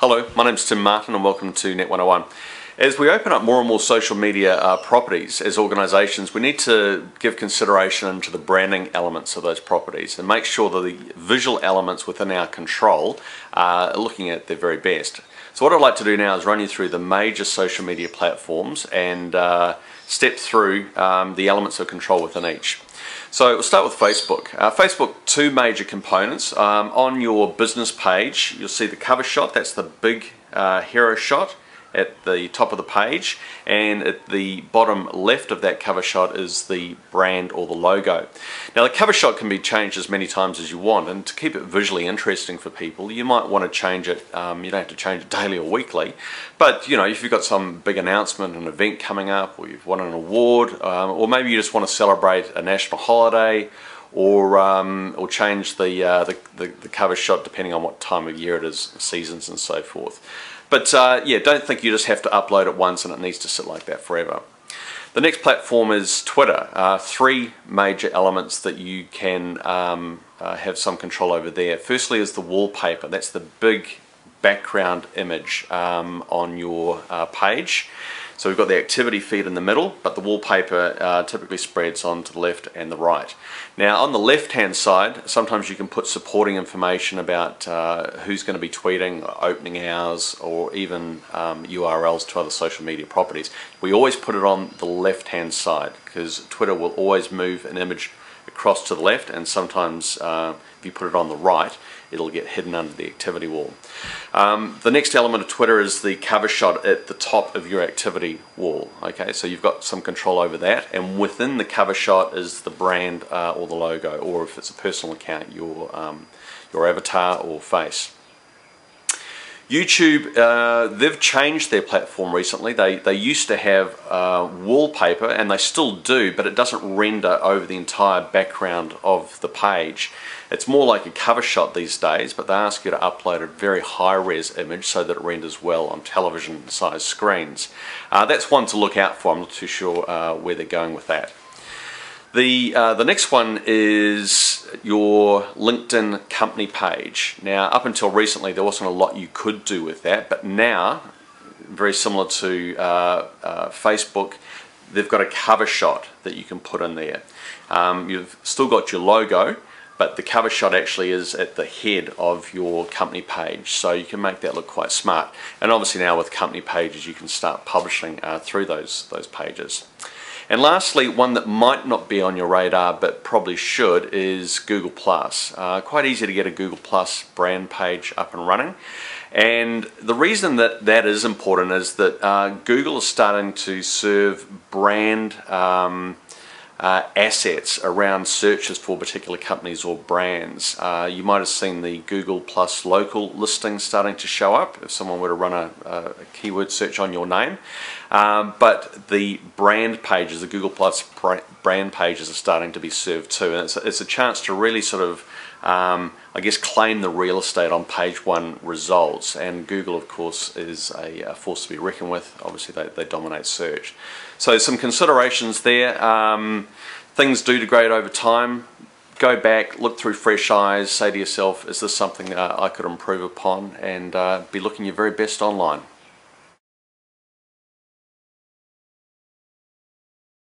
Hello, my name is Tim Martin and welcome to Net 101. As we open up more and more social media uh, properties as organisations, we need to give consideration to the branding elements of those properties and make sure that the visual elements within our control are looking at their very best. So what I'd like to do now is run you through the major social media platforms and uh, step through um, the elements of control within each. So we'll start with Facebook. Uh, Facebook, two major components. Um, on your business page, you'll see the cover shot, that's the big uh, hero shot at the top of the page and at the bottom left of that cover shot is the brand or the logo. Now the cover shot can be changed as many times as you want and to keep it visually interesting for people you might want to change it, um, you don't have to change it daily or weekly but you know if you've got some big announcement, an event coming up or you've won an award um, or maybe you just want to celebrate a national holiday or um, or change the, uh, the, the, the cover shot depending on what time of year it is, seasons and so forth. But uh, yeah, don't think you just have to upload it once and it needs to sit like that forever. The next platform is Twitter. Uh, three major elements that you can um, uh, have some control over there. Firstly is the wallpaper. That's the big background image um, on your uh, page. So we've got the activity feed in the middle, but the wallpaper uh, typically spreads on to the left and the right. Now on the left hand side, sometimes you can put supporting information about uh, who's going to be tweeting, opening hours, or even um, URLs to other social media properties. We always put it on the left hand side because Twitter will always move an image across to the left and sometimes uh, if you put it on the right it'll get hidden under the activity wall. Um, the next element of Twitter is the cover shot at the top of your activity wall. Okay, so you've got some control over that, and within the cover shot is the brand uh, or the logo, or if it's a personal account, your um, your avatar or face. YouTube, uh, they've changed their platform recently. They, they used to have uh, wallpaper, and they still do, but it doesn't render over the entire background of the page. It's more like a cover shot these days, but they ask you to upload a very high-res image so that it renders well on television-sized screens. Uh, that's one to look out for. I'm not too sure uh, where they're going with that. The, uh, the next one is your LinkedIn company page. Now, up until recently, there wasn't a lot you could do with that, but now, very similar to uh, uh, Facebook, they've got a cover shot that you can put in there. Um, you've still got your logo, but the cover shot actually is at the head of your company page so you can make that look quite smart and obviously now with company pages you can start publishing uh, through those those pages and lastly, one that might not be on your radar but probably should is Google+. Uh, quite easy to get a Google Plus brand page up and running. And the reason that that is important is that uh, Google is starting to serve brand um, uh, assets around searches for particular companies or brands. Uh, you might have seen the Google Plus local listing starting to show up if someone were to run a, a keyword search on your name. Um, but the brand pages, the Google Plus brand pages are starting to be served too. And it's a, it's a chance to really sort of um, I guess claim the real estate on page one results. And Google of course is a, force to be reckoned with. Obviously they, they dominate search. So some considerations there. Um, things do degrade over time. Go back look through fresh eyes say to yourself is this something I could improve upon? And uh, be looking your very best online